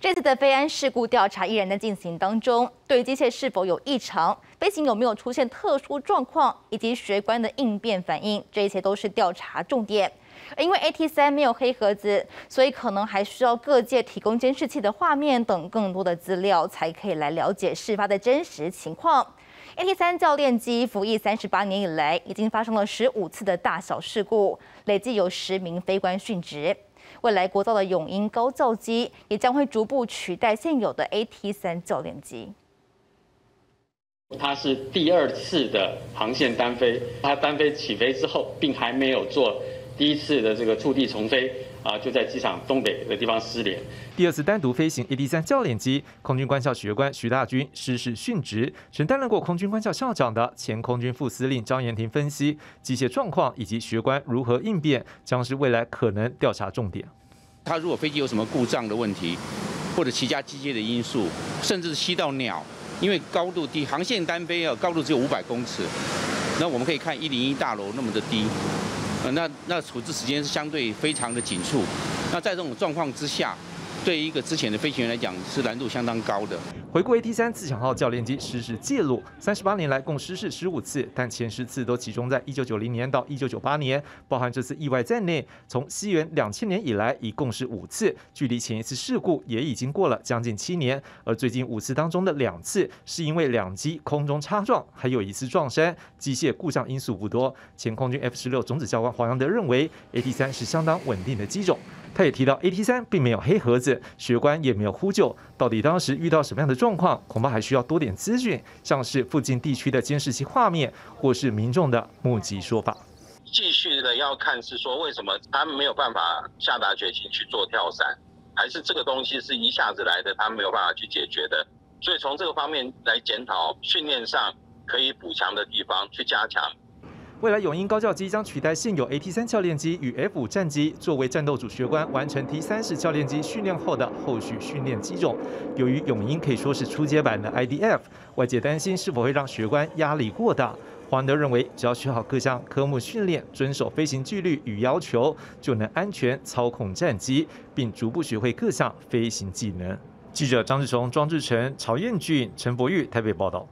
这次的飞安事故调查依然在进行当中，对机械是否有异常，飞行有没有出现特殊状况，以及学官的应变反应，这一切都是调查重点。因为 AT 三没有黑盒子，所以可能还需要各界提供监视器的画面等更多的资料，才可以来了解事发的真实情况。AT 三教练机服役三十八年以来，已经发生了十五次的大小事故，累计有十名飞官殉职。未来国造的永鹰高造机也将会逐步取代现有的 AT 三教练机。它是第二次的航线单飞，它单飞起飞之后，并还没有做第一次的这个触地重飞。啊，就在机场东北的地方失联。第二次单独飞行 A D 三教练机，空军官校学官徐大军失事殉职。曾担任过空军官校校长的前空军副司令张延廷分析，机械状况以及学官如何应变，将是未来可能调查重点。他如果飞机有什么故障的问题，或者其他机械的因素，甚至吸到鸟，因为高度低，航线单飞啊，高度只有五百公尺，那我们可以看一零一大楼那么的低。那那处置时间是相对非常的紧促，那在这种状况之下。对于一个之前的飞行员来讲，是难度相当高的。回顾 AT 三自强号教练机失事记录，三十八年来共失事十五次，但前十次都集中在一九九零年到一九九八年，包含这次意外在内。从西元两千年以来，一共是五次，距离前一次事故也已经过了将近七年。而最近五次当中的两次，是因为两机空中擦撞，还有一次撞山，机械故障因素不多。前空军 F 十六总指教官黄阳德认为，AT 三是相当稳定的机种。他也提到，AT 三并没有黑盒子，学官也没有呼救。到底当时遇到什么样的状况，恐怕还需要多点资讯，像是附近地区的监视器画面，或是民众的目击说法。继续的要看是说，为什么他们没有办法下达决心去做跳伞，还是这个东西是一下子来的，他们没有办法去解决的。所以从这个方面来检讨训练上可以补强的地方，去加强。未来永鹰高教机将取代现有 AT 三教练机与 F 五战机，作为战斗组学官完成 T 三十教练机训练后的后续训练机种。由于永鹰可以说是初阶版的 IDF，外界担心是否会让学官压力过大。黄德认为，只要学好各项科目训练，遵守飞行纪律与要求，就能安全操控战机，并逐步学会各项飞行技能。记者张志雄、庄志成、曹彦俊、陈博玉台北报道。